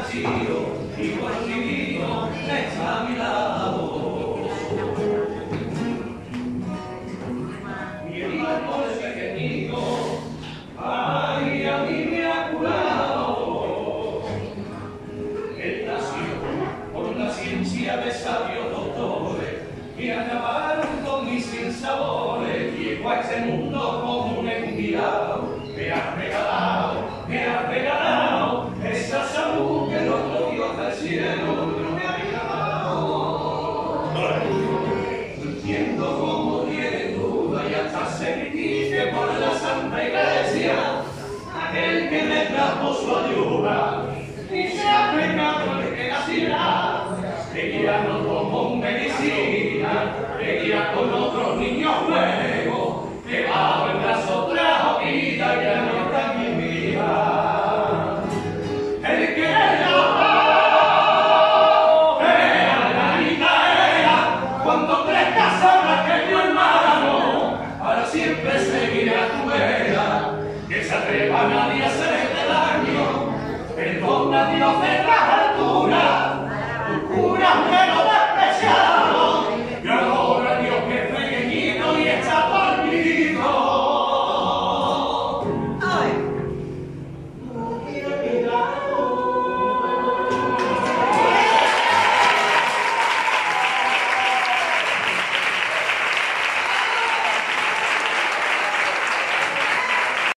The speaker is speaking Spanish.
nacido, divino, está a mi lado. Mi hermano es pequeñito, ay, a mí me ha curado. Él nació por la ciencia de sabios doctores que acabaron con mis sinsabores. Llegó a este mundo No entiendo cómo tiene duda y hasta se por la Santa Iglesia aquel que me trajo su ayuda y se ha pecado el que nacía que ya no tomó medicina ya con otros niños juego que bajo siempre seguirá tu vera que se atreva nadie a hacerte daño perdona Dios de las alturas. Tu cura